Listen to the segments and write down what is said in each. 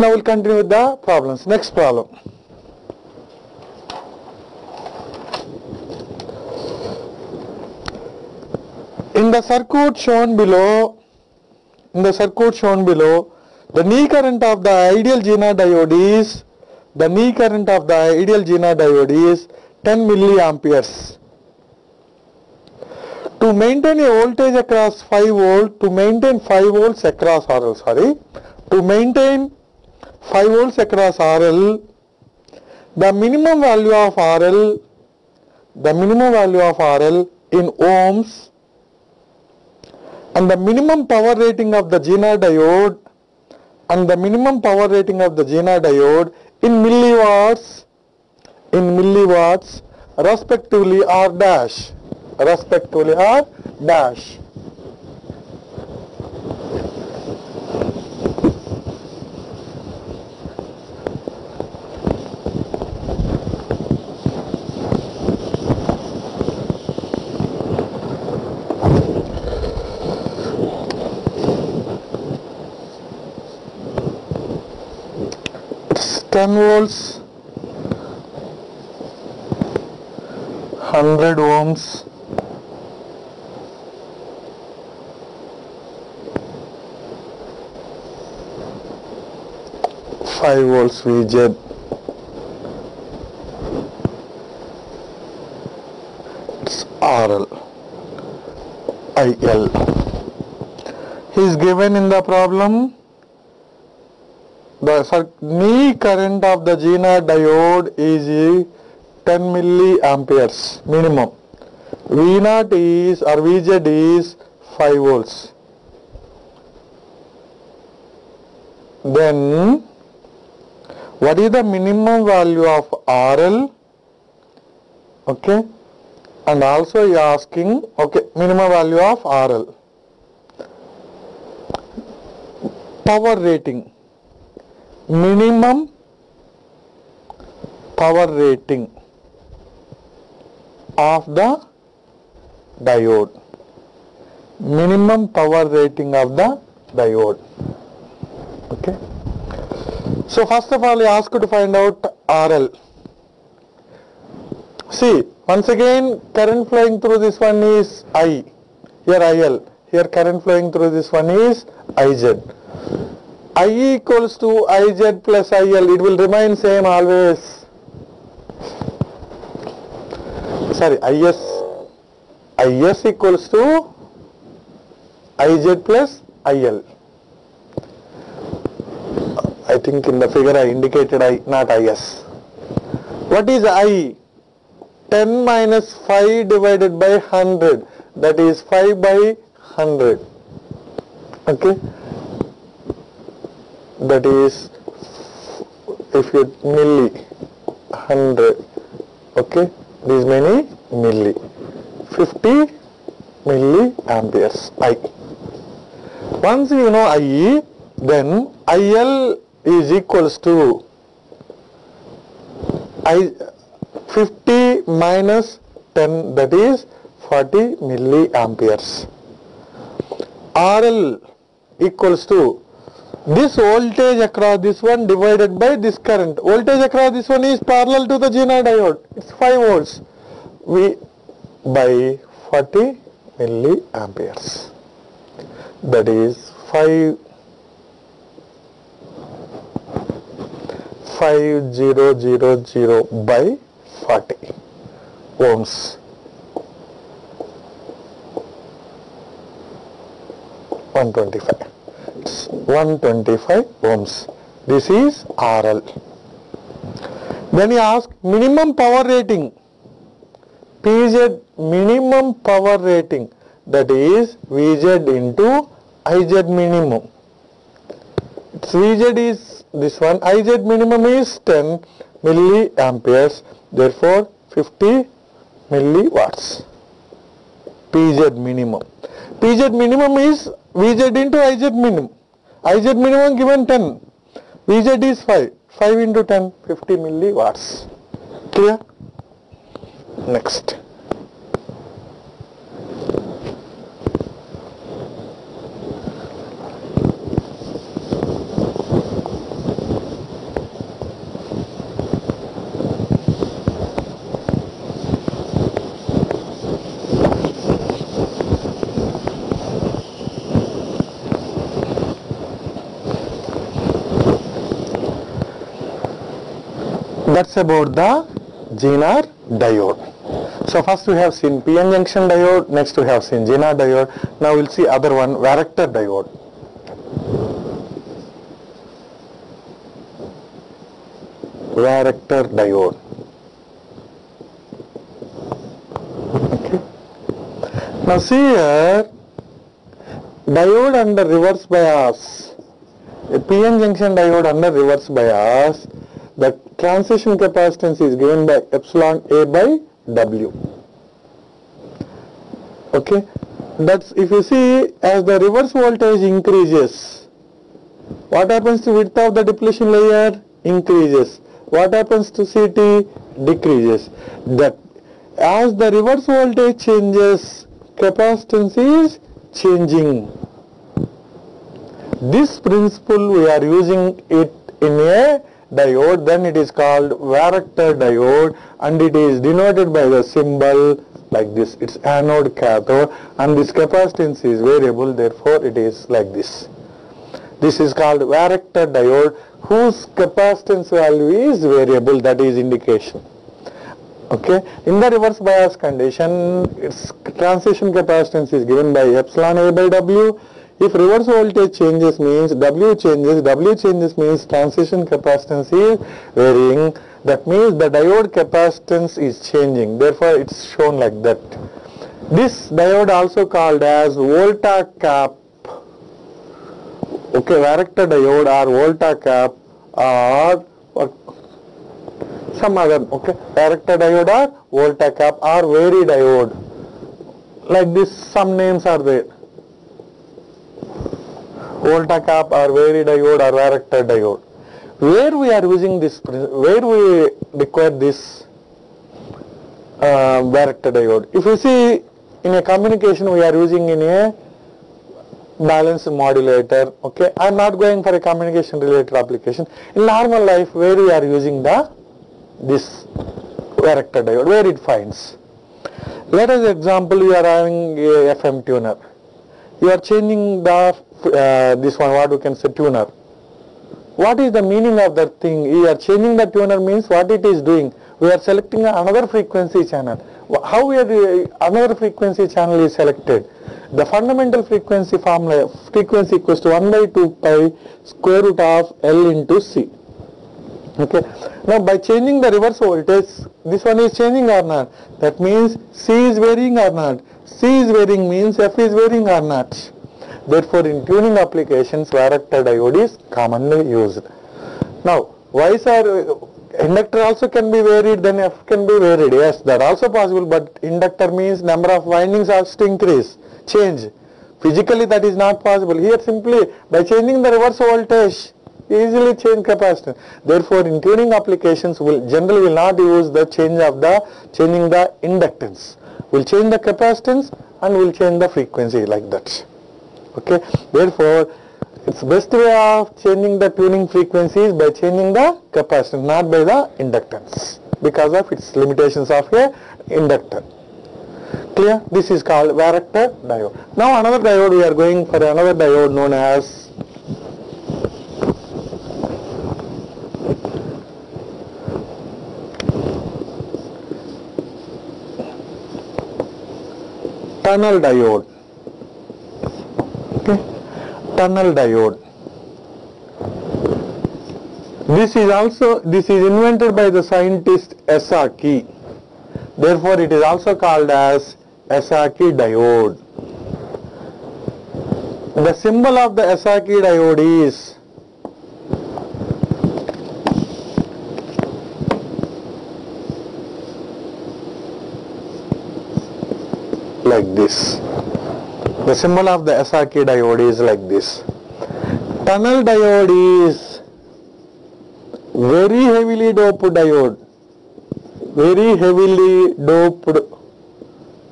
Now we'll continue with the problems. Next problem. In the circuit shown below, in the circuit shown below, the knee current of the ideal Gina diode is the knee current of the ideal Gina diode is 10 milliamperes. To maintain a voltage across 5 volt, to maintain 5 volts across, or sorry, to maintain 5 volts across RL, the minimum value of RL, the minimum value of RL in ohms and the minimum power rating of the Zener diode and the minimum power rating of the Zener diode in milliwatts, in milliwatts respectively R dash, respectively R dash. 10 volts 100 ohms five volts VZ it's RL IL is given in the problem the knee current of the Zener diode is 10 milliamperes minimum. V0 is or VZ is 5 volts. Then what is the minimum value of RL? Okay. And also you are asking, okay, minimum value of RL. Power rating minimum power rating of the diode minimum power rating of the diode okay so first of all I ask you to find out RL see once again current flowing through this one is I here IL here current flowing through this one is IZ i equals to iz plus il it will remain same always sorry is is equals to iz plus il I think in the figure I indicated I not is what is i 10 minus 5 divided by 100 that is 5 by 100 okay that is if you milli 100 okay this many milli 50 milli amperes i once you know ie then il is equals to i 50 minus 10 that is 40 milli amperes rl equals to this voltage across this one divided by this current. Voltage across this one is parallel to the Zener diode. It's 5 volts. We by 40 milliamperes. That is 5 0 by 40 ohms. One twenty five it's 125 ohms. This is RL. Then you ask minimum power rating. PZ minimum power rating that is VZ into IZ minimum. Its VZ is this one, IZ minimum is 10 milliamperes, therefore 50 milliwatts. PZ minimum. PZ minimum is VZ into IZ minimum. IZ minimum given 10. VZ is 5. 5 into 10, 50 milliwatts. Clear? Next. that's about the Zener diode. So first we have seen PN junction diode, next we have seen Zener diode. Now we'll see other one, varactor diode. Varactor diode. Okay. Now see here, diode under reverse bias, a PN junction diode under reverse bias, the transition capacitance is given by epsilon A by W. Okay, that's if you see as the reverse voltage increases, what happens to width of the depletion layer? Increases. What happens to CT? Decreases. That as the reverse voltage changes, capacitance is changing. This principle we are using it in a diode then it is called varactor diode and it is denoted by the symbol like this it's anode cathode and this capacitance is variable therefore it is like this this is called varactor diode whose capacitance value is variable that is indication okay in the reverse bias condition its transition capacitance is given by epsilon a by w if reverse voltage changes means W changes, W changes means transition capacitance is varying. That means the diode capacitance is changing. Therefore, it's shown like that. This diode also called as Volta cap. Okay, varactor diode or Volta cap or, or some other, okay, varactor diode or Volta cap or very diode. Like this, some names are there volta cap or diode or varactor diode. Where we are using this, where we require this uh, varactor diode. If you see in a communication we are using in a balance modulator, okay, I am not going for a communication related application. In normal life where we are using the this varactor diode, where it finds. Let us example you are having a FM tuner. You are changing the uh, this one what we can say tuner. What is the meaning of that thing? We are changing the tuner means what it is doing. We are selecting another frequency channel. How we are, uh, another frequency channel is selected? The fundamental frequency formula, frequency equals to 1 by 2 pi square root of L into C. Okay. Now by changing the reverse voltage, this one is changing or not? That means C is varying or not? C is varying means F is varying or not? Therefore, in tuning applications, varactor diode is commonly used. Now, why sir, uh, inductor also can be varied, then F can be varied. Yes, that also possible, but inductor means number of windings has to increase, change. Physically that is not possible. Here simply by changing the reverse voltage, easily change capacitance. Therefore, in tuning applications, will generally will not use the change of the changing the inductance. Will change the capacitance and will change the frequency like that okay therefore its best way of changing the tuning frequency is by changing the capacitance not by the inductance because of its limitations of a inductor clear this is called varactor diode now another diode we are going for another diode known as tunnel diode okay tunnel diode this is also this is invented by the scientist Esaki therefore it is also called as Esaki diode the symbol of the Esaki diode is like this the symbol of the SRK diode is like this. Tunnel diode is very heavily doped diode. Very heavily doped.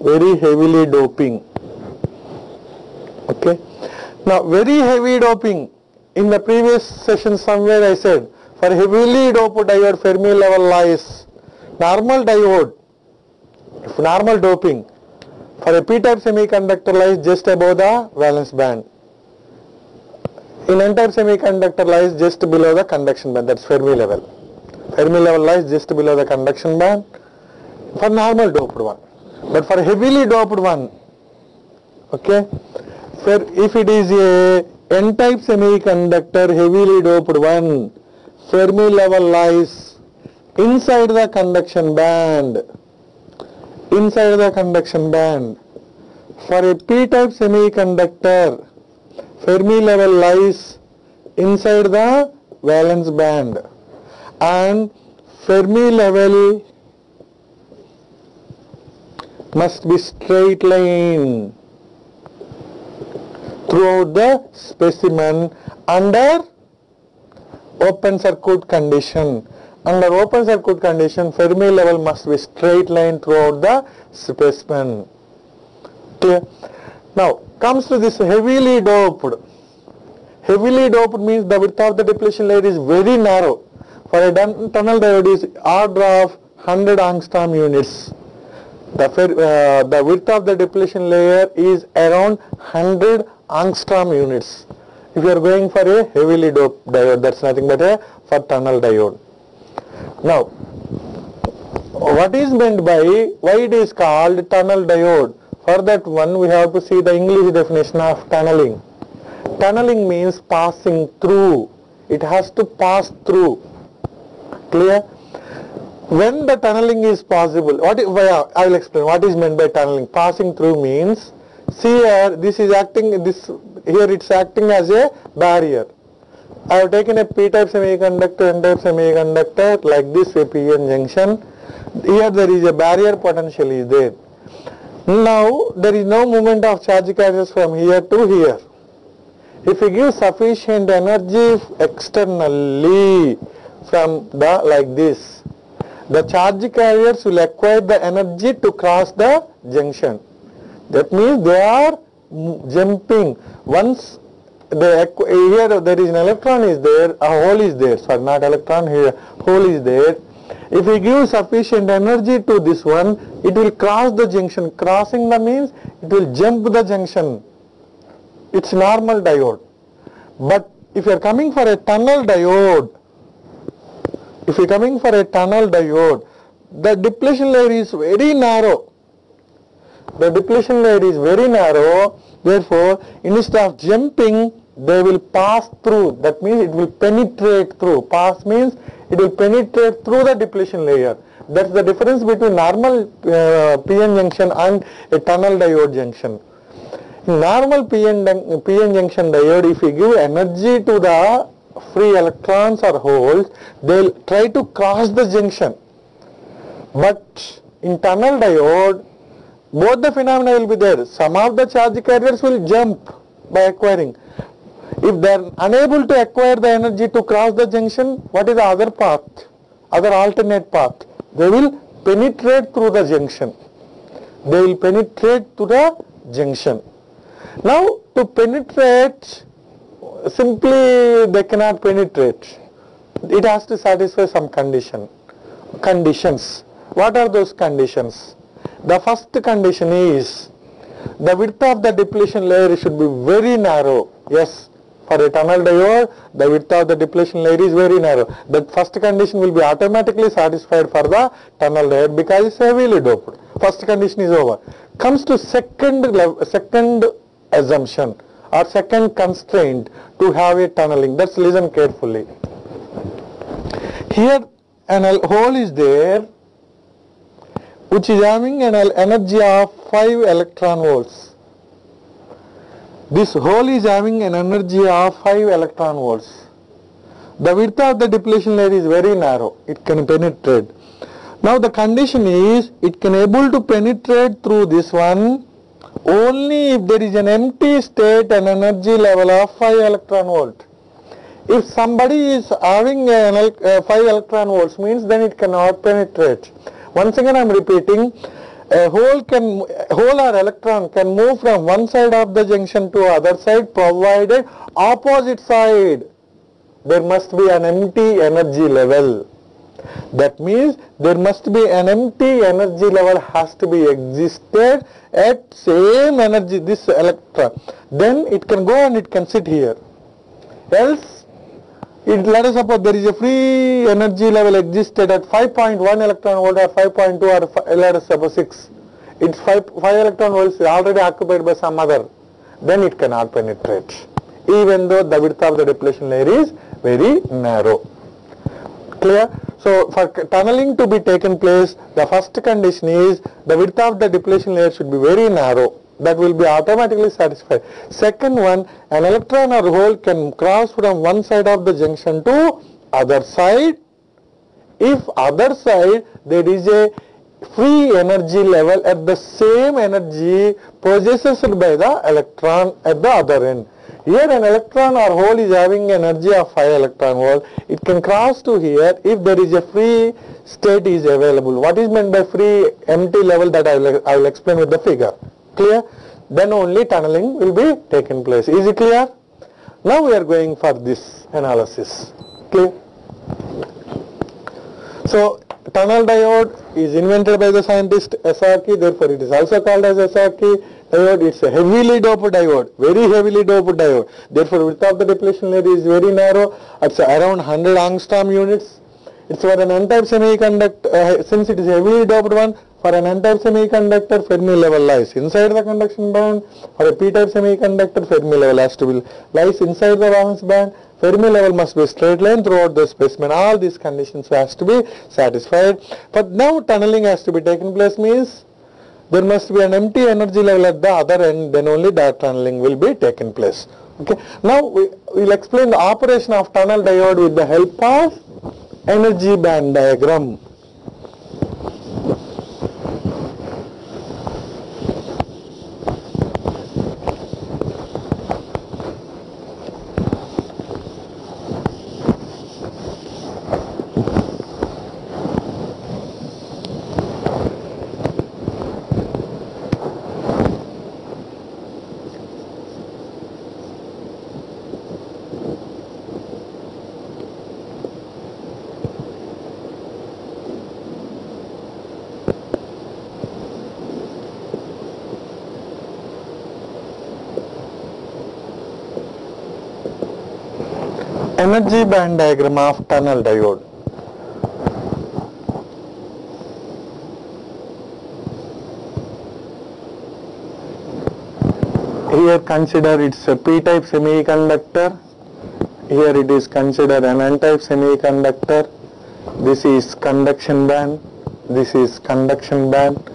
Very heavily doping. Okay. Now very heavy doping. In the previous session somewhere I said for heavily doped diode Fermi level lies normal diode. If normal doping or a p-type semiconductor lies just above the valence band. In n-type semiconductor lies just below the conduction band, that's Fermi level. Fermi level lies just below the conduction band for normal doped one. But for heavily doped one, okay, for if it is a n-type semiconductor heavily doped one, Fermi level lies inside the conduction band. inside the conduction band. For a p-type semiconductor, Fermi level lies inside the valence band and Fermi level must be straight line throughout the specimen under open circuit condition under open circuit condition, Fermi level must be straight line throughout the specimen. Clear? Now, comes to this heavily doped. Heavily doped means the width of the depletion layer is very narrow. For a tunnel diode is order of 100 angstrom units. The, uh, the width of the depletion layer is around 100 angstrom units. If you are going for a heavily doped diode, that's nothing but a for tunnel diode. Now, what is meant by why it is called tunnel diode? For that one, we have to see the English definition of tunneling. Tunneling means passing through. It has to pass through. Clear? When the tunneling is possible, what is, well, I will explain what is meant by tunneling. Passing through means, see here, this is acting, this here it's acting as a barrier. I have taken a p-type semiconductor, n-type semiconductor like this a p-n junction. Here there is a barrier potential is there. Now there is no movement of charge carriers from here to here. If we give sufficient energy externally from the like this, the charge carriers will acquire the energy to cross the junction. That means they are jumping. Once the here there is an electron is there, a hole is there, sorry not electron here, hole is there. If we give sufficient energy to this one, it will cross the junction. Crossing the means it will jump the junction. It's normal diode. But if you are coming for a tunnel diode, if you are coming for a tunnel diode, the depletion layer is very narrow the depletion layer is very narrow. Therefore, instead of jumping, they will pass through. That means it will penetrate through. Pass means it will penetrate through the depletion layer. That's the difference between normal uh, PN junction and a tunnel diode junction. In normal PN, PN junction diode, if you give energy to the free electrons or holes, they'll try to cross the junction. But in tunnel diode, both the phenomena will be there. Some of the charge carriers will jump by acquiring. If they are unable to acquire the energy to cross the junction, what is the other path? Other alternate path? They will penetrate through the junction. They will penetrate to the junction. Now to penetrate, simply they cannot penetrate. It has to satisfy some condition, conditions. What are those conditions? The first condition is the width of the depletion layer should be very narrow. Yes, for a tunnel diode, the width of the depletion layer is very narrow. The first condition will be automatically satisfied for the tunnel diode because it's heavily doped. First condition is over. Comes to second level, second assumption or second constraint to have a tunneling. Let's listen carefully. Here an hole is there which is having an energy of 5 electron volts. This hole is having an energy of 5 electron volts. The width of the depletion layer is very narrow. It can penetrate. Now the condition is it can able to penetrate through this one only if there is an empty state and energy level of 5 electron volt. If somebody is having an uh, 5 electron volts means then it cannot penetrate. Once again I am repeating, a hole can, hole or electron can move from one side of the junction to other side provided opposite side. There must be an empty energy level. That means there must be an empty energy level has to be existed at same energy, this electron. Then it can go and it can sit here. Else it, let us suppose there is a free energy level existed at 5.1 electron volt or 5.2 or let us suppose 6. It's 5, 5 electron volts already occupied by some other. Then it cannot penetrate even though the width of the depletion layer is very narrow. Clear? So for tunneling to be taken place, the first condition is the width of the depletion layer should be very narrow that will be automatically satisfied. Second one, an electron or hole can cross from one side of the junction to other side. If other side there is a free energy level at the same energy possessed by the electron at the other end. Here an electron or hole is having energy of 5 electron volt. It can cross to here if there is a free state is available. What is meant by free empty level that I will, I will explain with the figure clear then only tunneling will be taken place is it clear now we are going for this analysis clear so tunnel diode is invented by the scientist S. R. K. therefore it is also called as S. R. K. diode it's a heavily doped diode very heavily doped diode therefore width of the depletion layer is very narrow it's around 100 angstrom units it's for an n-type semiconductor uh, since it is heavily doped one for an n-type semiconductor Fermi level lies inside the conduction band. For a p-type semiconductor Fermi level has to be lies inside the valence band. Fermi level must be straight line throughout the specimen. All these conditions has to be satisfied. But now tunneling has to be taken place means there must be an empty energy level at the other end then only that tunneling will be taken place. Okay. Now we will explain the operation of tunnel diode with the help of energy band diagram. energy band diagram of tunnel diode here consider it's a p-type semiconductor here it is considered an n-type semiconductor this is conduction band this is conduction band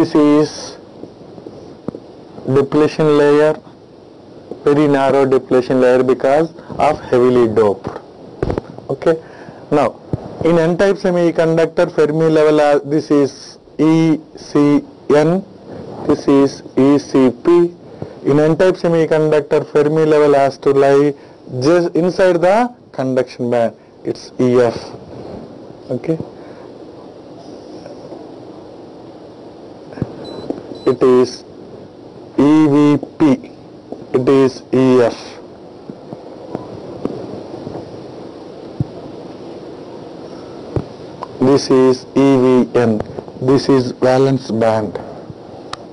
this is depletion layer very narrow depletion layer because of heavily doped okay now in n-type semiconductor Fermi level this is ECN this is ECP in n-type semiconductor Fermi level has to lie just inside the conduction band it's EF okay it is EVP, it is EF. This is EVN, this is valence band,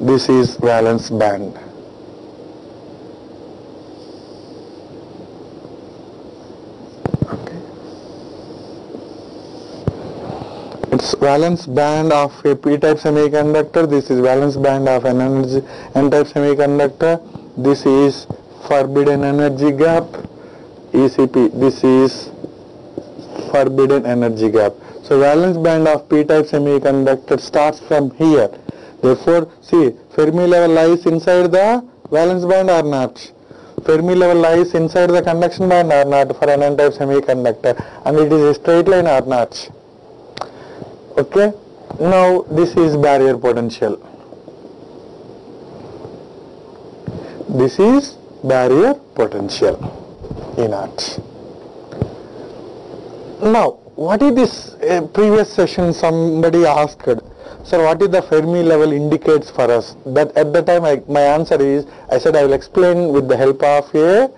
this is valence band. valence band of a p-type semiconductor this is valence band of an energy n-type semiconductor this is forbidden energy gap ECP this is forbidden energy gap so valence band of p-type semiconductor starts from here therefore see Fermi level lies inside the valence band or not Fermi level lies inside the conduction band or not for an n-type semiconductor and it is a straight line or not okay now this is barrier potential this is barrier potential in art now what is this uh, previous session somebody asked sir what is the Fermi level indicates for us that at the time I, my answer is I said I will explain with the help of a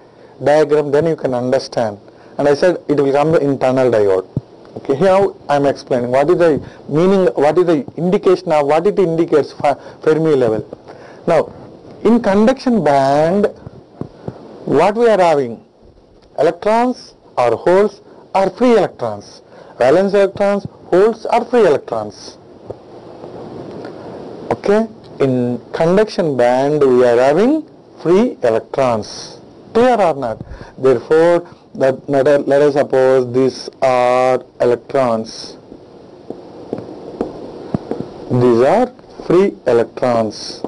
diagram then you can understand and I said it will come the internal diode Okay, here I am explaining what is the meaning, what is the indication of what it indicates for Fermi level. Now, in conduction band, what we are having? Electrons or holes are free electrons. Valence electrons, holes are free electrons. Okay, in conduction band we are having free electrons. Clear or not? Therefore, that let, let us suppose these are electrons these are free electrons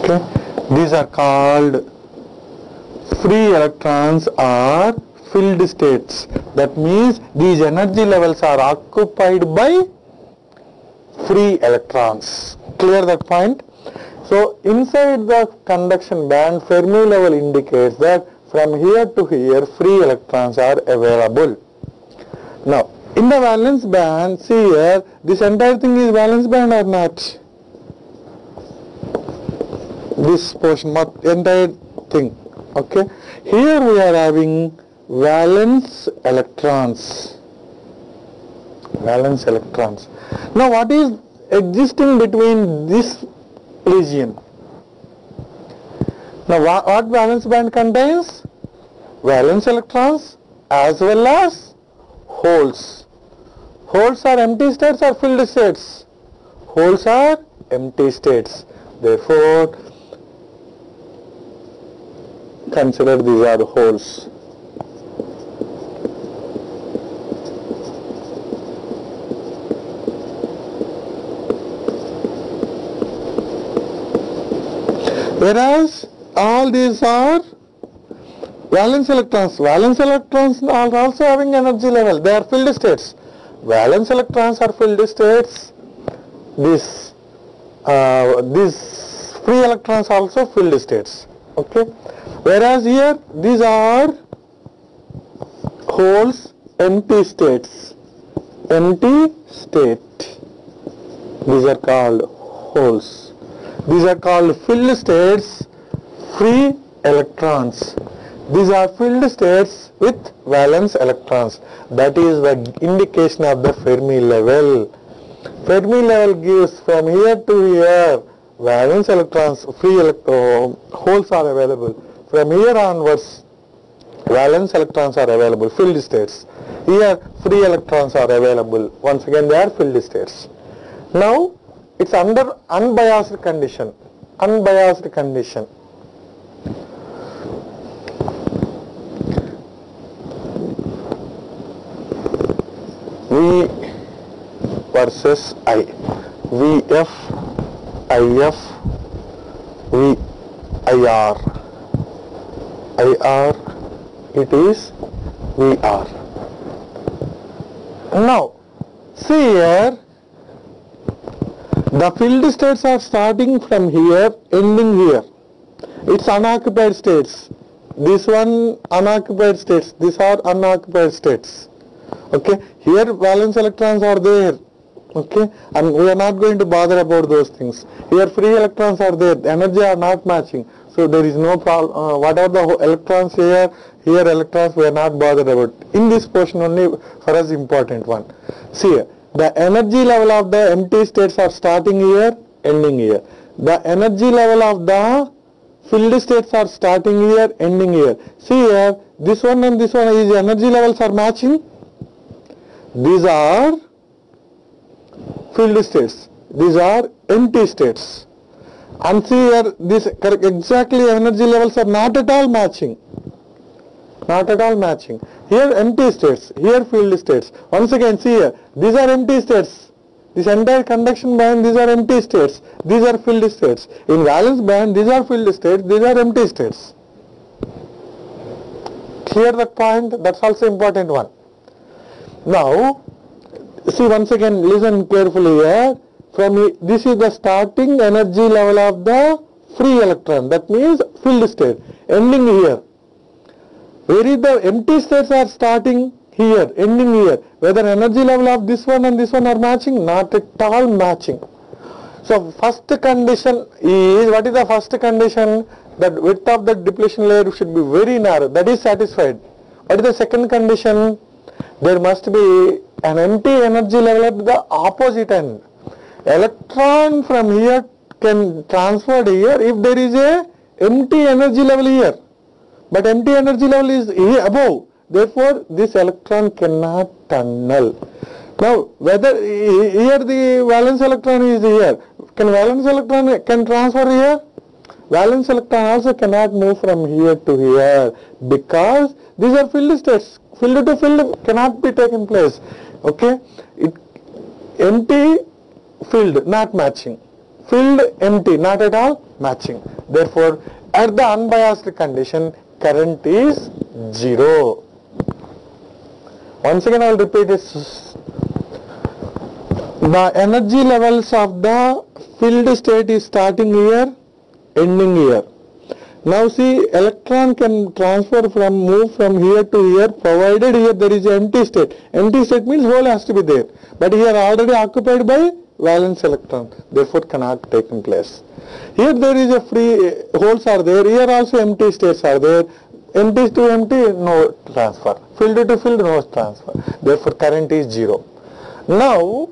okay these are called free electrons are filled states. That means these energy levels are occupied by free electrons. Clear that point? So inside the conduction band Fermi level indicates that from here to here free electrons are available. Now in the valence band see here this entire thing is valence band or not? This portion entire thing okay. Here we are having valence electrons valence electrons now what is existing between this region now what valence band contains valence electrons as well as holes holes are empty states or filled states holes are empty states therefore consider these are holes Whereas all these are valence electrons. Valence electrons are also having energy level. They are filled states. Valence electrons are filled states. This, uh, these free electrons also filled states. Okay. Whereas here these are holes empty states. Empty state. These are called holes. These are called filled states free electrons. These are filled states with valence electrons. That is the indication of the Fermi level. Fermi level gives from here to here valence electrons, free holes are available. From here onwards, valence electrons are available, filled states. Here, free electrons are available. Once again, they are filled states. Now, it's under unbiased condition unbiased condition v versus i vf if v ir ir it is vr now see here the filled states are starting from here, ending here. It's unoccupied states. This one unoccupied states. These are unoccupied states. Okay. Here valence electrons are there. Okay. And we are not going to bother about those things. Here free electrons are there. Energy are not matching. So there is no problem. Uh, what are the electrons here? Here electrons we are not bothered about. In this portion only for us important one. See the energy level of the empty states are starting here, ending here. The energy level of the filled states are starting here, ending here. See here, this one and this one is energy levels are matching. These are filled states. These are empty states. And see here, this exactly energy levels are not at all matching. Not at all matching. Here empty states, here filled states. Once again see here, these are empty states. This entire conduction band, these are empty states. These are filled states. In valence band, these are filled states, these are empty states. Clear that point, that's also important one. Now, see once again, listen carefully here. From this is the starting energy level of the free electron, that means filled state. Ending here, where is the empty states are starting here, ending here. Whether energy level of this one and this one are matching? Not at all matching. So first condition is, what is the first condition? That width of the depletion layer should be very narrow. That is satisfied. What is the second condition? There must be an empty energy level at the opposite end. Electron from here can transferred here if there is a empty energy level here. But empty energy level is above. Therefore, this electron cannot tunnel. Now, whether here the valence electron is here. Can valence electron can transfer here? Valence electron also cannot move from here to here because these are filled states. Filled to filled cannot be taken place. Okay. It, empty filled not matching. Filled empty not at all matching. Therefore, at the unbiased condition, current is 0. Once again I will repeat this. The energy levels of the filled state is starting here, ending here. Now see electron can transfer from move from here to here provided here there is empty state. Empty state means hole has to be there. But here already occupied by valence electron therefore cannot take place. Here there is a free uh, holes are there here also empty states are there empty to empty no transfer Field to field no transfer therefore current is zero. Now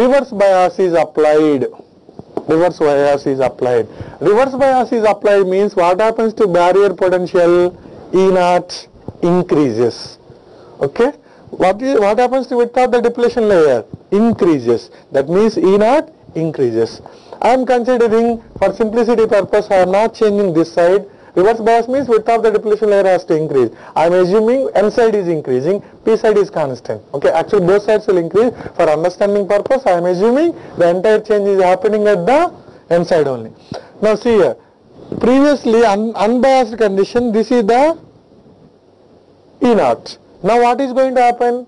reverse bias is applied reverse bias is applied reverse bias is applied means what happens to barrier potential E naught increases okay what, is, what happens to without the depletion layer increases. That means E naught increases. I am considering for simplicity purpose I am not changing this side. Reverse bias means width of the depletion layer has to increase. I am assuming N side is increasing, P side is constant. Okay, actually both sides will increase. For understanding purpose I am assuming the entire change is happening at the N side only. Now see here, previously un unbiased condition this is the E naught. Now what is going to happen?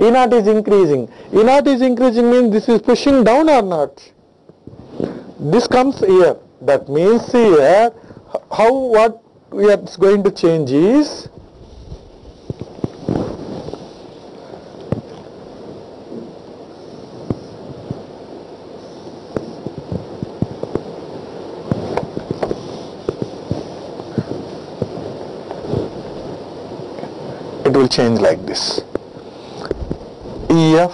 E naught is increasing. E naught is increasing means this is pushing down or not. This comes here. That means here how what we are going to change is it will change like this EF,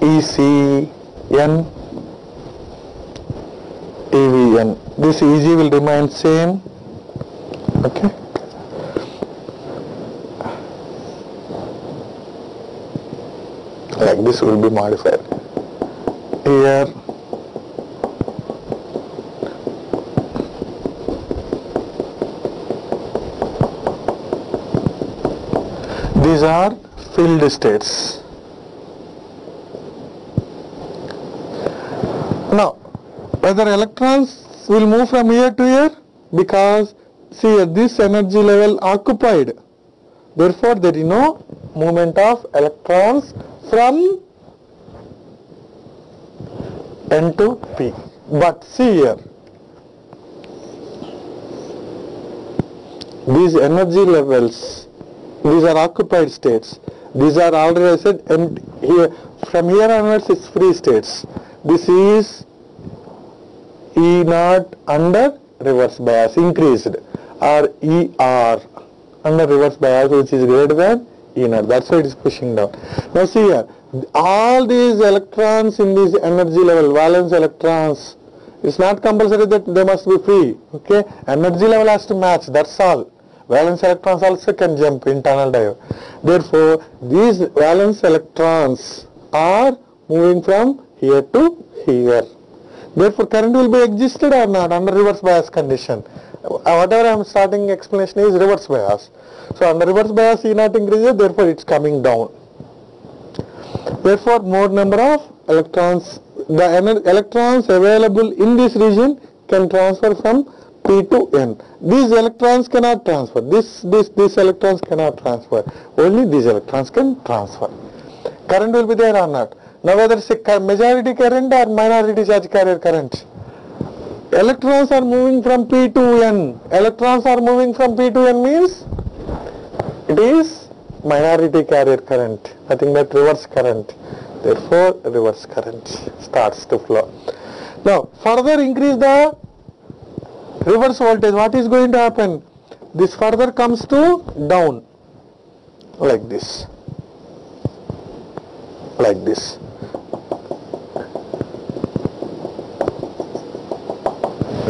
ECN, EVN. This EG will remain same. Okay. Like this will be modified. Here these are filled states. Now, whether electrons will move from here to here because see at this energy level occupied therefore there is no movement of electrons from N to P but see here these energy levels these are occupied states these are already I said and here from here onwards it's free states. This is E naught under reverse bias increased or ER under reverse bias which is greater than E naught. That's why it is pushing down. Now see here all these electrons in this energy level valence electrons it's not compulsory that they must be free okay energy level has to match that's all valence electrons also can jump internal diode. Therefore, these valence electrons are moving from here to here. Therefore, current will be existed or not under reverse bias condition. Uh, whatever I am starting explanation is reverse bias. So, under reverse bias E naught increases, therefore it's coming down. Therefore, more number of electrons, the electrons available in this region can transfer from P2N. These electrons cannot transfer. This, this, this electrons cannot transfer. Only these electrons can transfer. Current will be there or not? Now whether it's a majority current or minority charge carrier current. Electrons are moving from P to N. Electrons are moving from P to N means it is minority carrier current. Nothing but reverse current. Therefore reverse current starts to flow. Now further increase the reverse voltage what is going to happen this further comes to down like this like this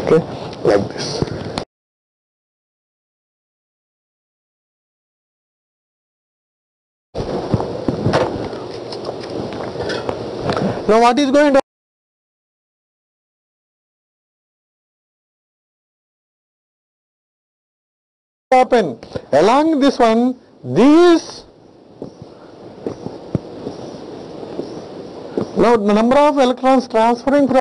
okay like this now what is going to happen along this one these now the number of electrons transferring from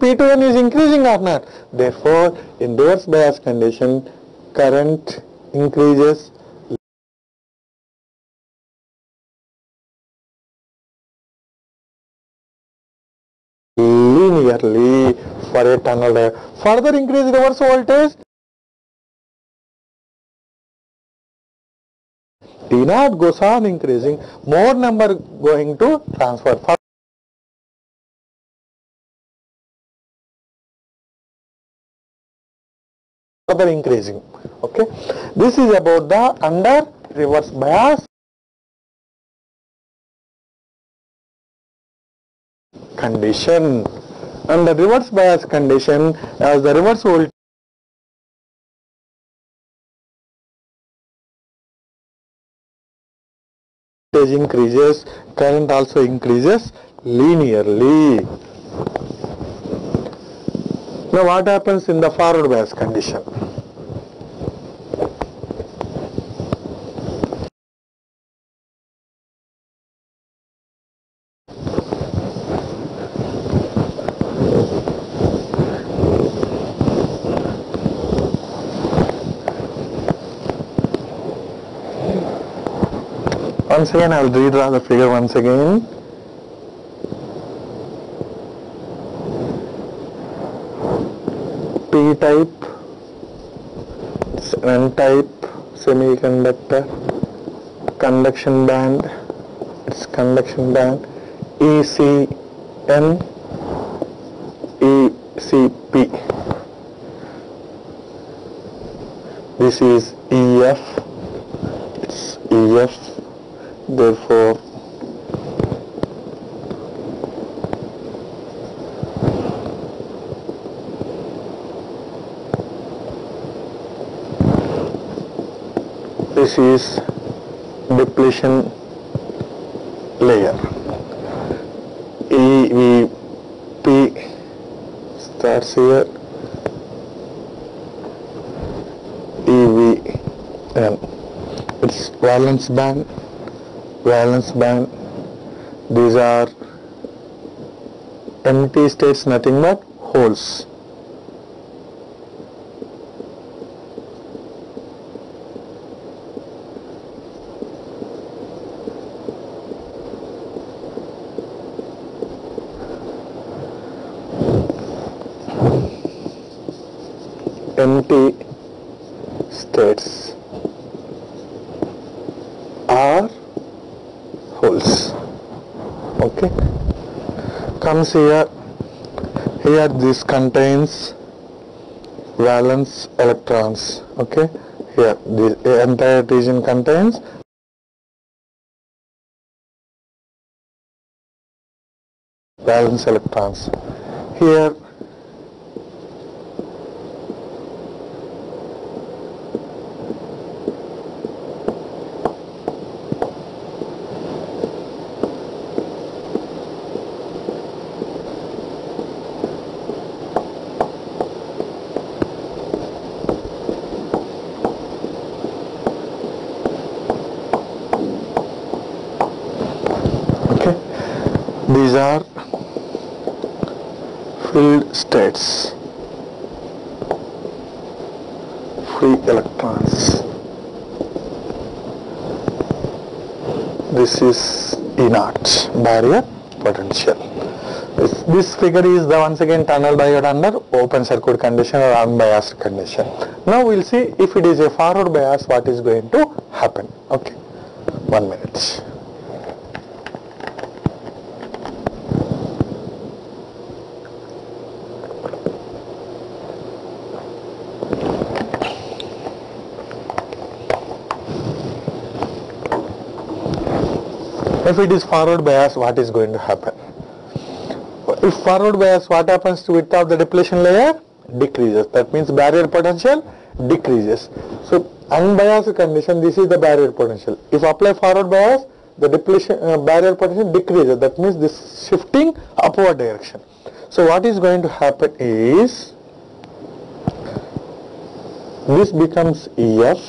P to N is increasing or not. Therefore, in reverse bias condition, current increases directly for a tunnel diagram. Further increase reverse voltage. T naught goes on increasing, more number going to transfer. Further increasing. Okay. This is about the under reverse bias. condition Under reverse bias condition, as uh, the reverse voltage increases, current also increases linearly. Now what happens in the forward bias condition? Once again, I will redraw the figure once again. P-type, N-type semiconductor, conduction band, its conduction band, ECN, ECP. This is EF, it's EF therefore this is depletion layer EVP starts here EVM it's valence band valence band these are empty states nothing but holes here here this contains valence electrons okay here the entire region contains valence electrons here these are filled states free electrons this is naught barrier potential this, this figure is the once again tunnel diode under open circuit condition or unbiased condition now we'll see if it is a forward bias what is going to happen okay one minute If it is forward bias, what is going to happen? If forward bias, what happens to width of the depletion layer? Decreases. That means barrier potential decreases. So unbiased condition, this is the barrier potential. If apply forward bias, the depletion uh, barrier potential decreases. That means this shifting upward direction. So what is going to happen is this becomes EF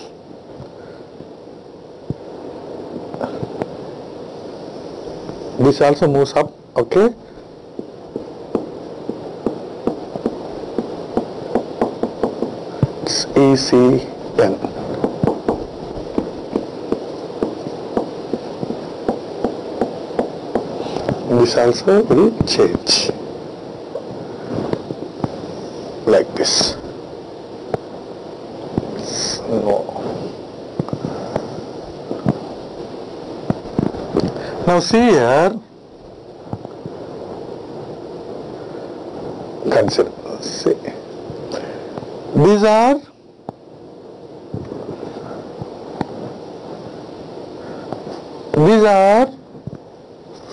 this also moves up okay it's ECN this also will change like this it's no Now see here, consider, see, these are these are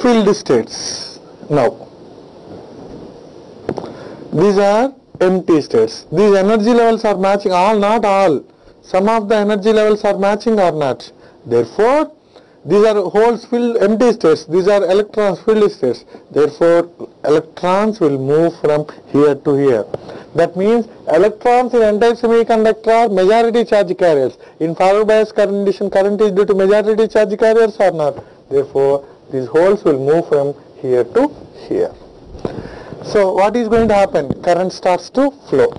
filled states now these are empty states these energy levels are matching all not all some of the energy levels are matching or not therefore these are holes filled empty states. These are electrons filled states. Therefore, electrons will move from here to here. That means electrons in n-type semiconductor are majority charge carriers. In forward bias condition, current is due to majority charge carriers or not. Therefore, these holes will move from here to here. So, what is going to happen? Current starts to flow.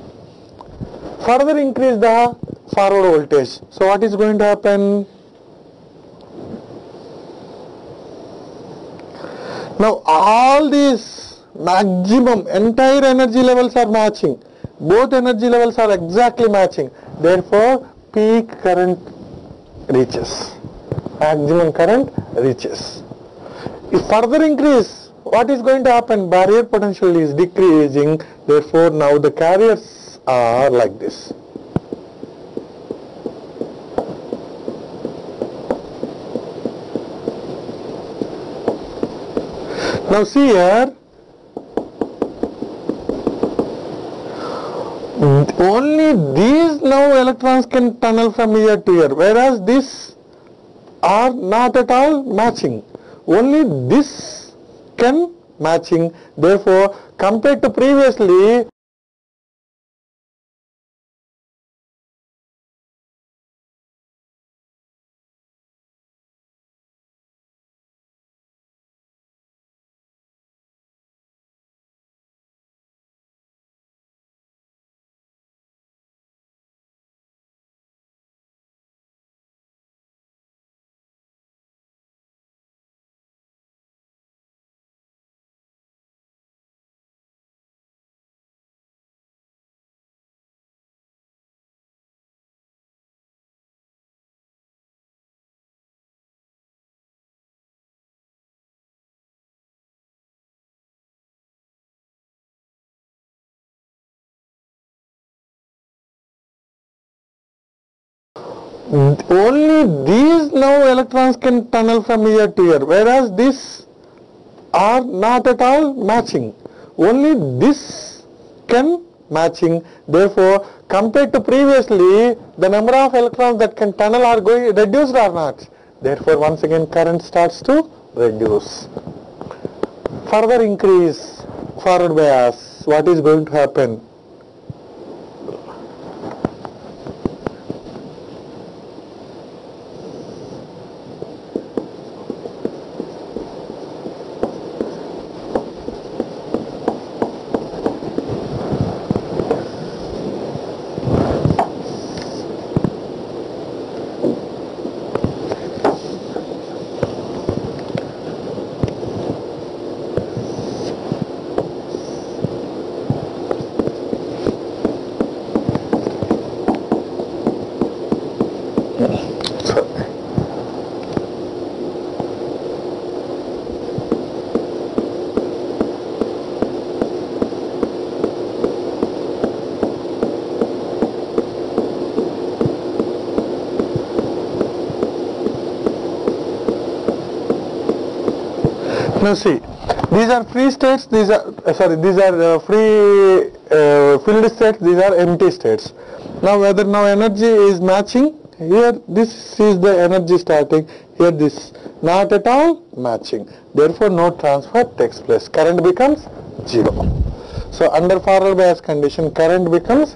Further increase the forward voltage. So, what is going to happen? Now all these maximum entire energy levels are matching. Both energy levels are exactly matching. Therefore peak current reaches. Maximum current reaches. If further increase, what is going to happen? Barrier potential is decreasing. Therefore now the carriers are like this. Now see here, only these now electrons can tunnel from here to here, whereas these are not at all matching. Only this can matching. Therefore, compared to previously, only these now electrons can tunnel from here to here whereas these are not at all matching only this can matching therefore compared to previously the number of electrons that can tunnel are going reduced or not therefore once again current starts to reduce further increase forward bias what is going to happen you see these are free states these are uh, sorry these are uh, free uh, filled states these are empty states now whether now energy is matching here this is the energy starting here this not at all matching therefore no transfer takes place current becomes zero so under forward bias condition current becomes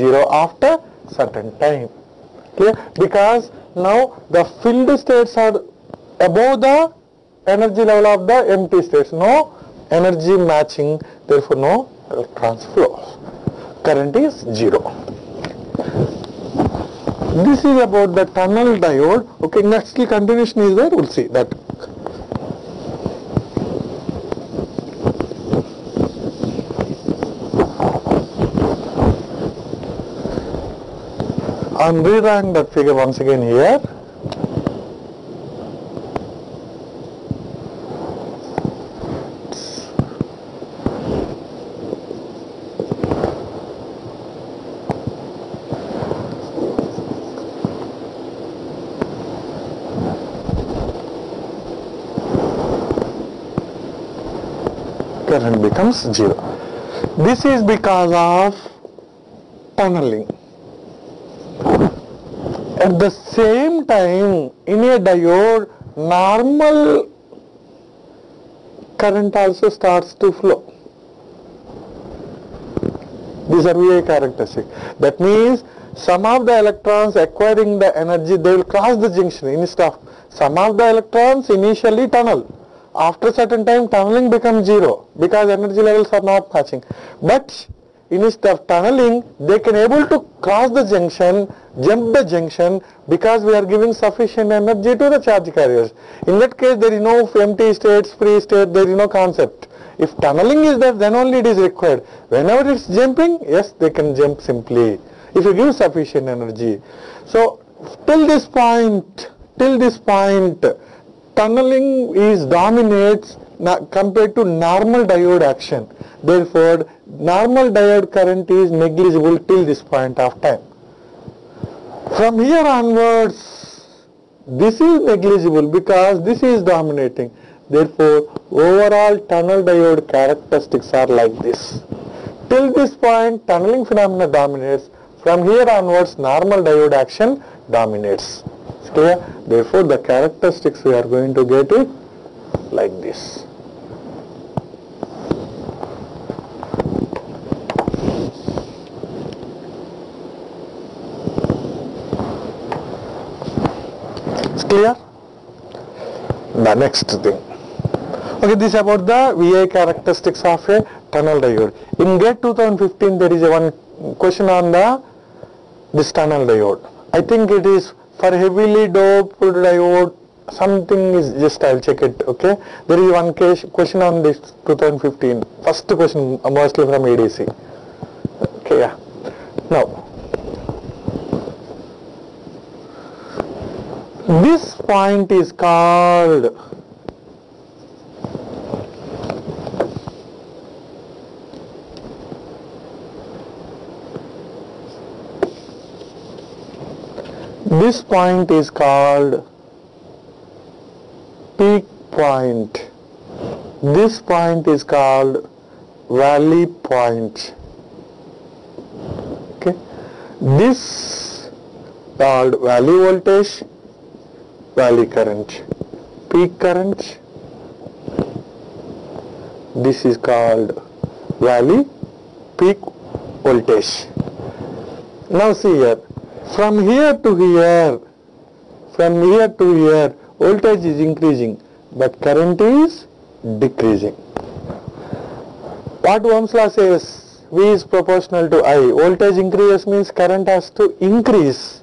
zero after certain time Okay, because now the filled states are above the energy level of the empty states no energy matching therefore no electrons flow current is zero this is about the tunnel diode okay next continuation is there we'll see that I'm rewriting that figure once again here becomes 0. This is because of tunneling. At the same time, in a diode, normal current also starts to flow. These are VA characteristic. That means some of the electrons acquiring the energy, they will cross the junction instead of some of the electrons initially tunnel after certain time tunneling becomes zero because energy levels are not matching. But instead of tunneling, they can able to cross the junction, jump the junction because we are giving sufficient energy to the charge carriers. In that case, there is no empty states, free state, there is no concept. If tunneling is there, then only it is required. Whenever it's jumping, yes, they can jump simply if you give sufficient energy. So, till this point, till this point, tunneling is dominates compared to normal diode action. Therefore, normal diode current is negligible till this point of time. From here onwards, this is negligible because this is dominating. Therefore, overall tunnel diode characteristics are like this. Till this point, tunneling phenomena dominates. From here onwards, normal diode action dominates therefore the characteristics we are going to get it like this it's clear the next thing okay this about the VA characteristics of a tunnel diode in gate 2015 there is a one question on the this tunnel diode I think it is for heavily doped diode something is just I'll check it okay there is one case question on this 2015 first question uh, mostly from ADC okay yeah now this point is called This point is called peak point. This point is called valley point. Okay. This called valley voltage, valley current, peak current. This is called valley peak voltage. Now see here from here to here, from here to here, voltage is increasing, but current is decreasing. What Ohm's law says? V is proportional to I. Voltage increases means current has to increase.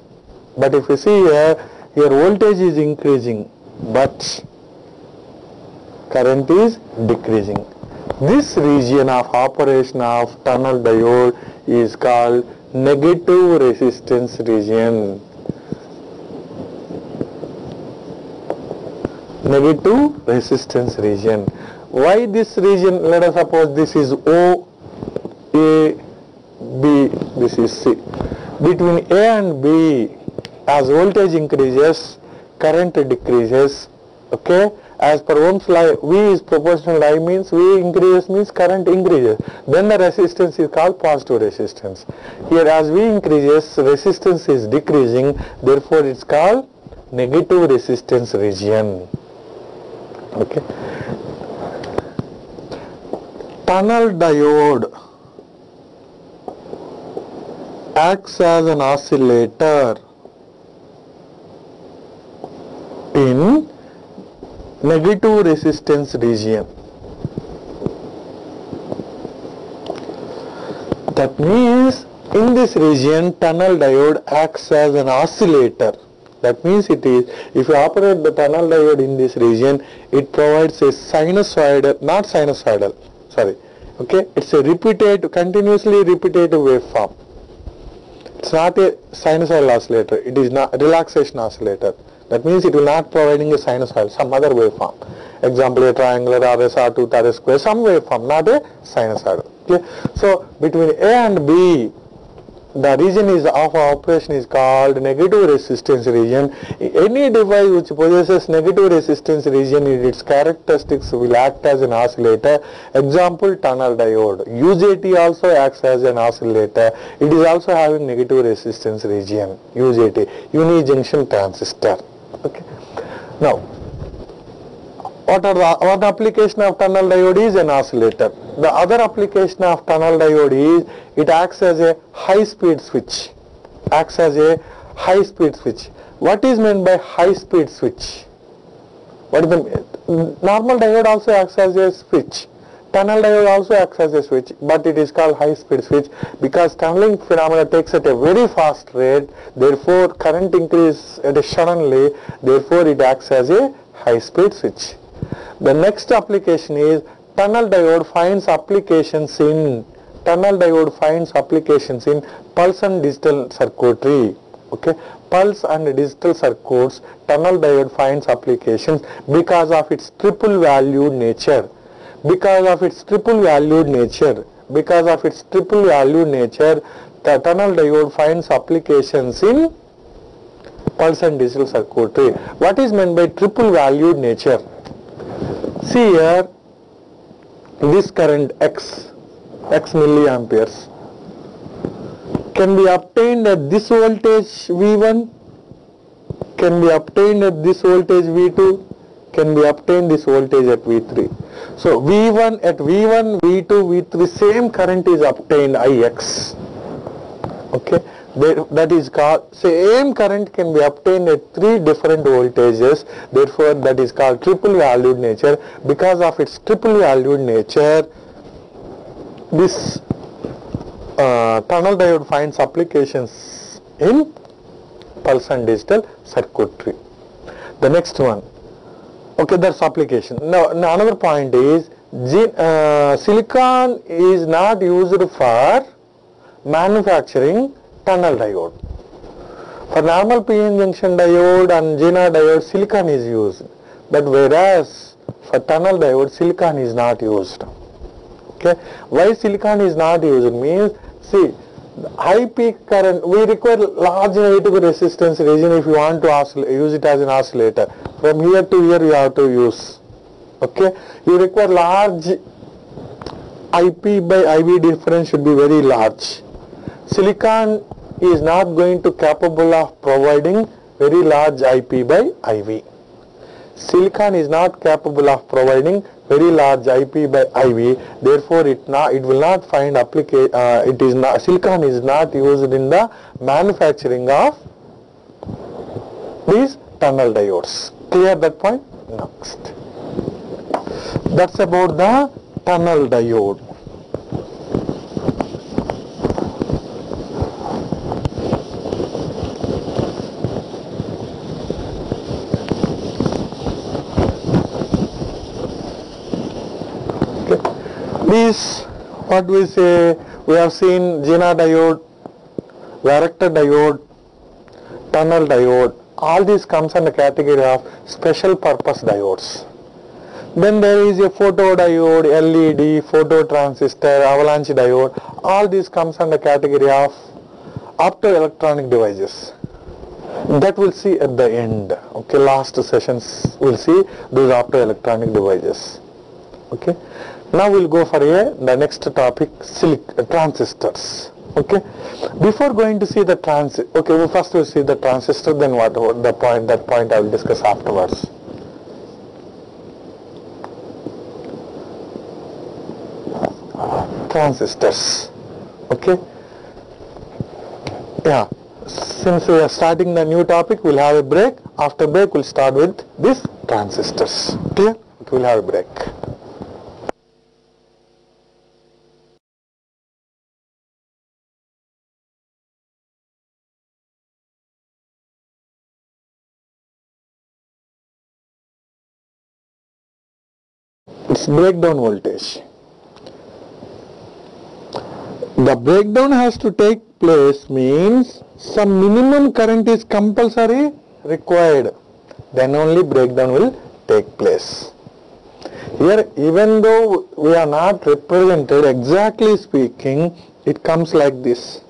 But if you see here, your voltage is increasing, but current is decreasing. This region of operation of tunnel diode is called negative resistance region. Negative resistance region. Why this region? Let us suppose this is O, A, B, this is C. Between A and B, as voltage increases, current decreases, okay? as per Ohm's law V is proportional to I means V increases means current increases then the resistance is called positive resistance here as V increases resistance is decreasing therefore it's called negative resistance region okay tunnel diode acts as an oscillator in negative resistance region. That means in this region tunnel diode acts as an oscillator. That means it is, if you operate the tunnel diode in this region, it provides a sinusoidal, not sinusoidal, sorry, okay, it's a repeated, continuously repeated waveform. It's not a sinusoidal oscillator, it is not relaxation oscillator. That means it will not providing a sinusoid, some other waveform. Example, a triangular RSR2, RS square, some waveform, not a sinusoid. Okay. So between A and B, the region is of operation is called negative resistance region. Any device which possesses negative resistance region in its characteristics will act as an oscillator. Example tunnel diode. UJT also acts as an oscillator. It is also having negative resistance region. UJT, uni junction transistor. Okay. Now, what are the one application of tunnel diode is an oscillator. The other application of tunnel diode is it acts as a high speed switch. Acts as a high speed switch. What is meant by high speed switch? What is the normal diode also acts as a switch tunnel diode also acts as a switch but it is called high speed switch because tunneling phenomena takes at a very fast rate therefore current increase suddenly therefore it acts as a high speed switch. The next application is tunnel diode finds applications in tunnel diode finds applications in pulse and digital circuitry okay pulse and digital circuits tunnel diode finds applications because of its triple value nature because of its triple valued nature because of its triple valued nature the tunnel diode finds applications in pulse and digital circuitry what is meant by triple valued nature see here this current x x milliamperes can be obtained at this voltage v1 can be obtained at this voltage v2 can be obtained this voltage at V3. So V1 at V1, V2, V3 same current is obtained Ix. Okay, that is called same current can be obtained at three different voltages. Therefore, that is called triple valued nature. Because of its triple valued nature, this uh, tunnel diode finds applications in pulse and digital circuitry. The next one okay that's application now, now another point is gene, uh, silicon is not used for manufacturing tunnel diode for normal p-n junction diode and Jena diode silicon is used but whereas for tunnel diode silicon is not used okay why silicon is not used means see high peak current, we require large negative resistance region if you want to use it as an oscillator. From here to here you have to use. Okay. You require large IP by IV difference should be very large. Silicon is not going to capable of providing very large IP by IV. Silicon is not capable of providing very large IP by IV. Therefore, it not it will not find application. Uh, it is not silicon is not used in the manufacturing of these tunnel diodes. Clear that point? Next. That's about the tunnel diode. This, what we say we have seen Zener diode, rectifier diode, tunnel diode all these comes under category of special purpose diodes. Then there is a photodiode, LED, phototransistor, avalanche diode all these comes under category of optoelectronic devices that we'll see at the end okay last sessions we'll see those optoelectronic devices okay now we'll go for a the next topic silic uh, transistors okay before going to see the trans, okay well first we'll see the transistor then what, what the point that point i will discuss afterwards transistors okay yeah since we are starting the new topic we'll have a break after break we'll start with this transistors clear okay? we'll have a break breakdown voltage. The breakdown has to take place means some minimum current is compulsory required then only breakdown will take place. Here even though we are not represented exactly speaking it comes like this.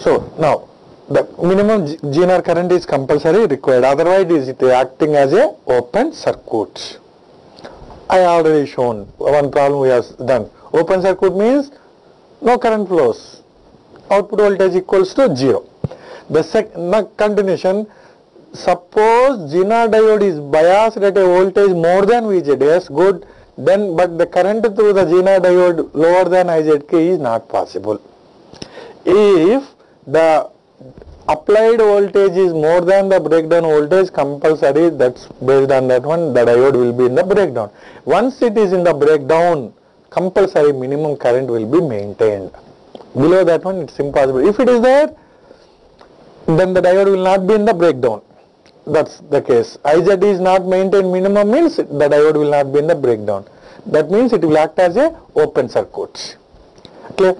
So now the minimum GNR current is compulsory required otherwise it is acting as a open circuit. I already shown one problem we have done. Open circuit means no current flows. Output voltage equals to 0. The second continuation suppose GNR diode is biased at a voltage more than VGDS good then but the current through the GNR diode lower than IZK is not possible. If the applied voltage is more than the breakdown voltage compulsory that's based on that one the diode will be in the breakdown. Once it is in the breakdown compulsory minimum current will be maintained. Below that one it's impossible. If it is there then the diode will not be in the breakdown. That's the case. IZ is not maintained minimum means the diode will not be in the breakdown. That means it will act as a open circuit. Okay.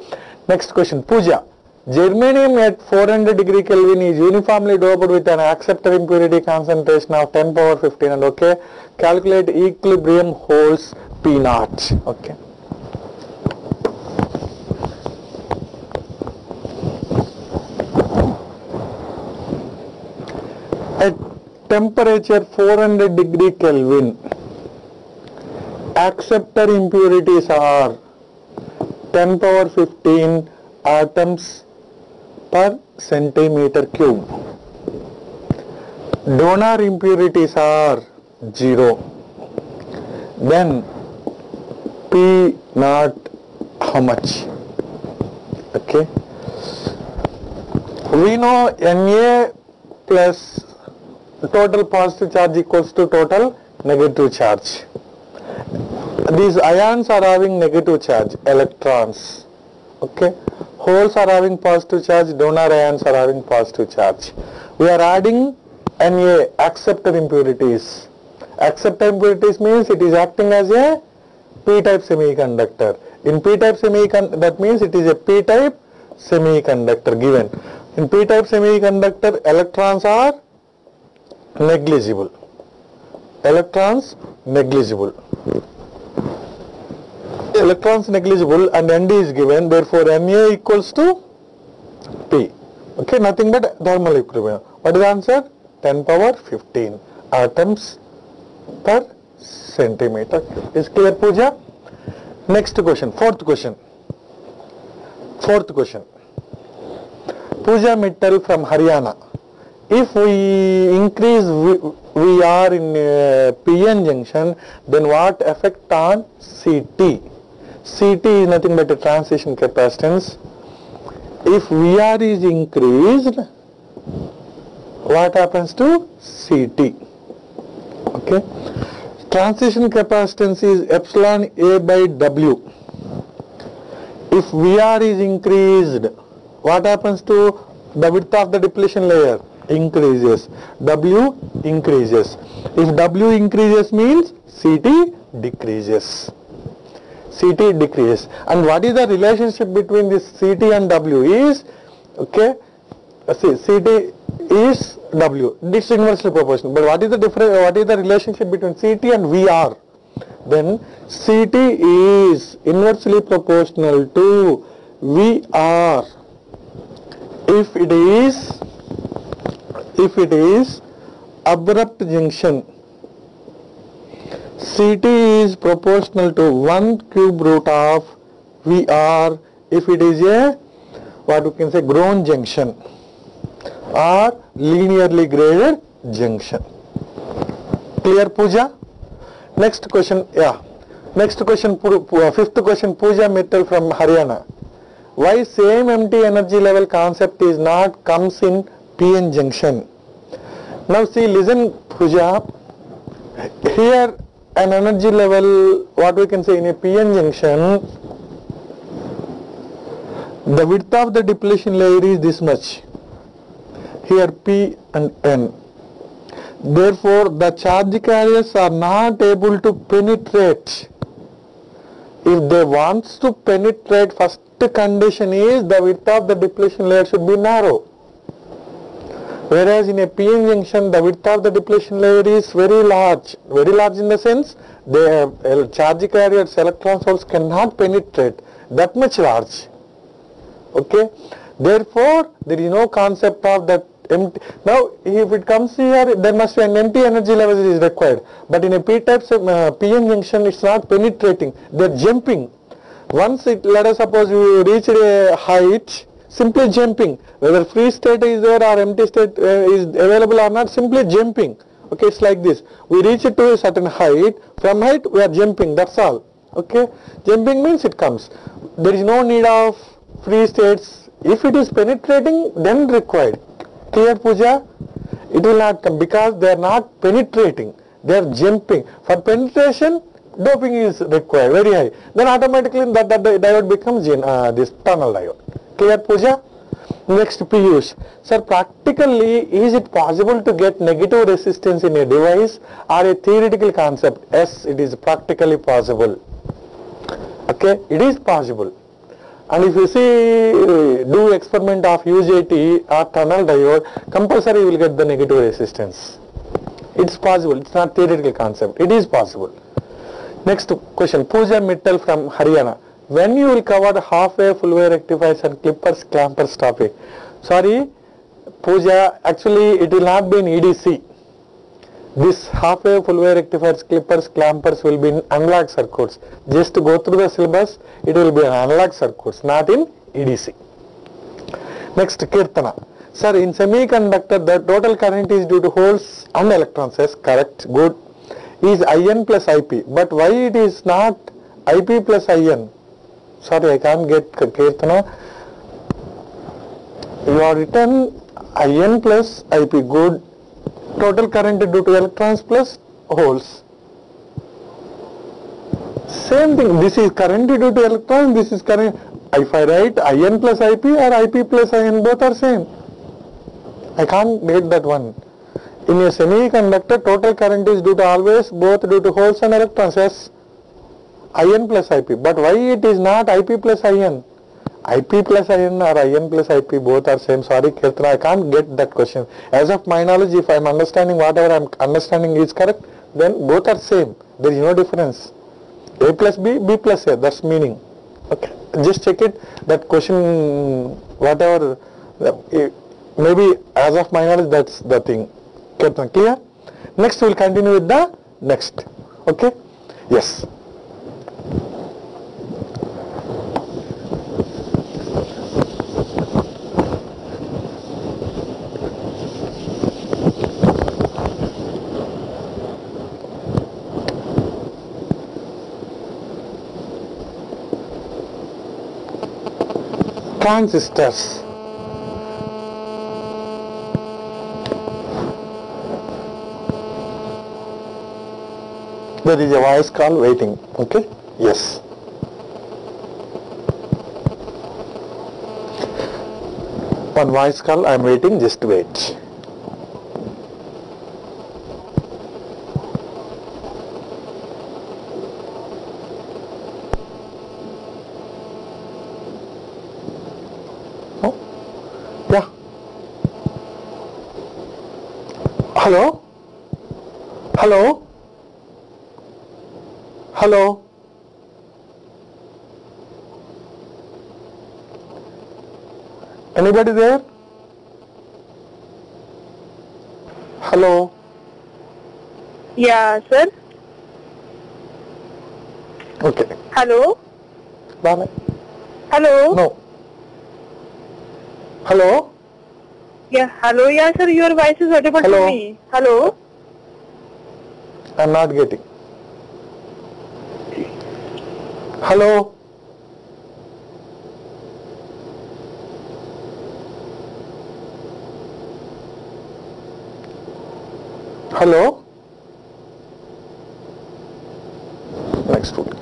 Next question. Puja. Germanium at 400 degree Kelvin is uniformly doped with an acceptor impurity concentration of 10 power 15 and okay calculate equilibrium holes P naught okay. At temperature 400 degree Kelvin acceptor impurities are 10 power 15 atoms per centimeter cube. Donor impurities are 0. Then P naught how much? Okay. We know Na plus total positive charge equals to total negative charge. These ions are having negative charge, electrons okay holes are having positive charge donor ions are having positive charge we are adding na acceptor impurities acceptor impurities means it is acting as a p-type semiconductor in p-type semiconductor that means it is a p-type semiconductor given in p-type semiconductor electrons are negligible electrons negligible electrons negligible and ND is given therefore ma equals to P. Okay, nothing but thermal equilibrium. What is the answer? 10 power 15 atoms per centimeter. Is clear puja Next question, fourth question. Fourth question. puja Mittal from Haryana. If we increase we are in uh, PN junction, then what effect on CT? Ct is nothing but a transition capacitance. If VR is increased, what happens to Ct? Okay. Transition capacitance is epsilon A by W. If VR is increased, what happens to the width of the depletion layer? Increases. W increases. If W increases means Ct decreases. Ct decreases. And what is the relationship between this Ct and W is, okay, uh, see Ct is W, it's inversely proportional. But what is the difference, what is the relationship between Ct and Vr? Then Ct is inversely proportional to Vr if it is, if it is abrupt junction Ct is proportional to 1 cube root of Vr if it is a what we can say grown junction or linearly graded junction. Clear Pooja? Next question, yeah. Next question, fifth question, Pooja Mittal from Haryana. Why same empty energy level concept is not comes in PN junction? Now see, listen Pooja, here an energy level what we can say in a p-n junction the width of the depletion layer is this much here P and N therefore the charge carriers are not able to penetrate if they wants to penetrate first condition is the width of the depletion layer should be narrow Whereas in a PN junction, the width of the depletion layer is very large, very large in the sense the uh, charge carriers, electrons holes cannot penetrate that much large. Okay. Therefore, there is no concept of that empty. Now, if it comes here, there must be an empty energy level is required. But in a P-type uh, PN junction, it's not penetrating. They're jumping. Once it, let us suppose you reach a height, simply jumping whether free state is there or empty state uh, is available or not simply jumping okay it's like this we reach it to a certain height from height we are jumping that's all okay jumping means it comes there is no need of free states if it is penetrating then required clear puja it will not come because they are not penetrating they are jumping for penetration doping is required very high then automatically that, that diode becomes in, uh, this tunnel diode Clear puja Next Piyush. Sir practically is it possible to get negative resistance in a device or a theoretical concept? Yes it is practically possible. Okay it is possible. And if you see do experiment of UJT or tunnel diode compulsory you will get the negative resistance. It's possible it's not theoretical concept it is possible. Next question Pooja Mittal from Haryana. when you will cover halfway full way rectifiers and clippers stop it. sorry puja actually it will not be in EDC this halfway full way rectifiers clippers clampers will be in analog circuits just go through the syllabus it will be in analog circuits not in EDC next Kirtana sir in semiconductor the total current is due to holes and electrons yes correct good is IN plus IP but why it is not IP plus IN sorry I can't get Kirtana. You are written IN plus IP good total current due to electrons plus holes. Same thing, this is current due to electrons, this is current. If I write IN plus IP or IP plus IN both are same. I can't get that one. In a semiconductor, total current is due to always both due to holes and electrons. Yes. IN plus IP. But why it is not IP plus IN? IP plus IN or IN plus IP both are same. Sorry Kirtana, I can't get that question. As of my knowledge, if I am understanding whatever I am understanding is correct, then both are same. There is no difference. A plus B, B plus A, that's meaning. Okay. Just check it. That question, whatever, maybe as of my knowledge, that's the thing. Kirtana, clear? Next, we will continue with the next. Okay? Yes. transistors. There is a voice call waiting, okay? Yes. One voice call, I am waiting, just wait. Hello? Hello? Hello? Anybody there? Hello? Yeah, sir. Okay. Hello? Hello? No. Hello? Yeah, hello. Yeah, sir, your voice is audible hello. to me. Hello. I'm not getting. Hello. Hello. Next one.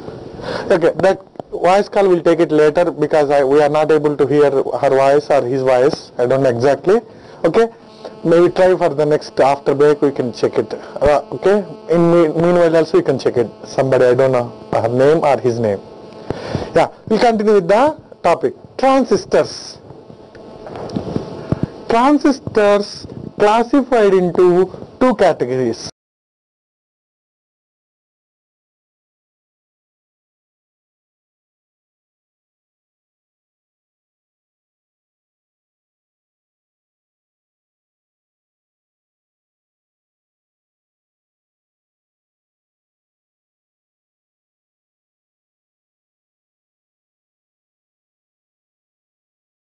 Okay, that voice call will take it later because I, we are not able to hear her voice or his voice. I don't know exactly okay maybe try for the next after break we can check it uh, okay in meanwhile also you can check it somebody i don't know her name or his name yeah we'll continue with the topic transistors transistors classified into two categories